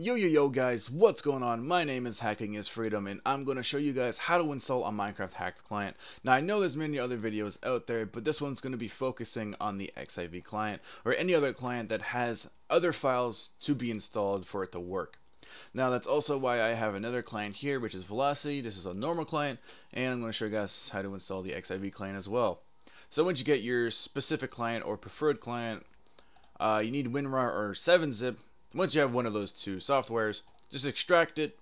Yo yo yo guys, what's going on? My name is Hacking is Freedom and I'm going to show you guys how to install a Minecraft hacked client. Now I know there's many other videos out there, but this one's going to be focusing on the XIV client or any other client that has other files to be installed for it to work. Now that's also why I have another client here which is Velocity. This is a normal client and I'm going to show you guys how to install the XIV client as well. So once you get your specific client or preferred client, uh, you need WinRAR or 7-zip once you have one of those two softwares, just extract it.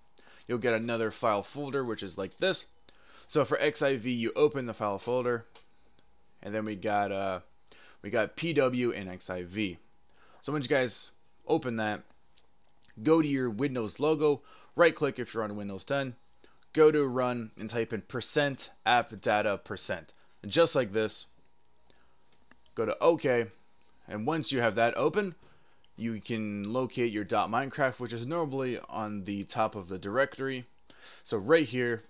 You'll get another file folder, which is like this. So for XIV, you open the file folder, and then we got uh, we got PW and XIV. So once you guys open that, go to your Windows logo, right click if you're on Windows 10, go to run and type in percent app data percent. And just like this, go to OK, and once you have that open, you can locate your .minecraft, which is normally on the top of the directory. So right here,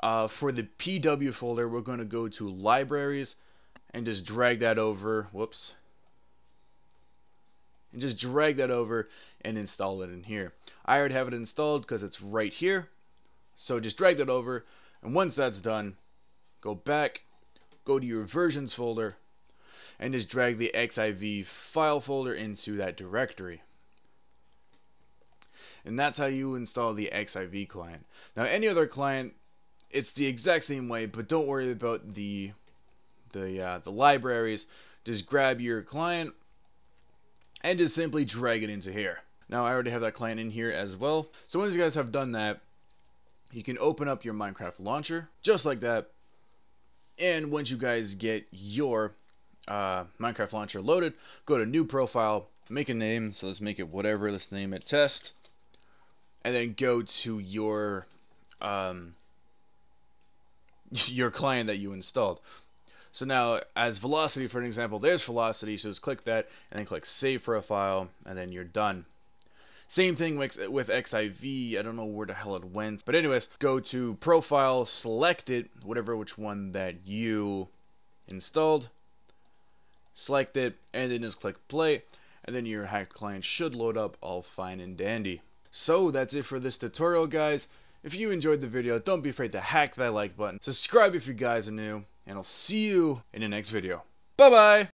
uh, for the PW folder, we're going to go to libraries and just drag that over. Whoops. And just drag that over and install it in here. I already have it installed because it's right here. So just drag that over. And once that's done, go back, go to your versions folder, and just drag the XIV file folder into that directory. And that's how you install the XIV client. Now any other client, it's the exact same way, but don't worry about the the uh, the libraries. Just grab your client and just simply drag it into here. Now I already have that client in here as well. So once you guys have done that, you can open up your Minecraft launcher just like that. And once you guys get your uh, Minecraft launcher loaded, go to new profile, make a name. So let's make it whatever. Let's name it test. And then go to your um, your client that you installed. So now, as velocity, for an example, there's velocity. So just click that and then click save profile, and then you're done. Same thing with, with XIV. I don't know where the hell it went. But anyways, go to profile, select it, whatever which one that you installed select it, and then just click play, and then your hacked client should load up all fine and dandy. So that's it for this tutorial guys. If you enjoyed the video, don't be afraid to hack that like button, subscribe if you guys are new, and I'll see you in the next video. Bye bye!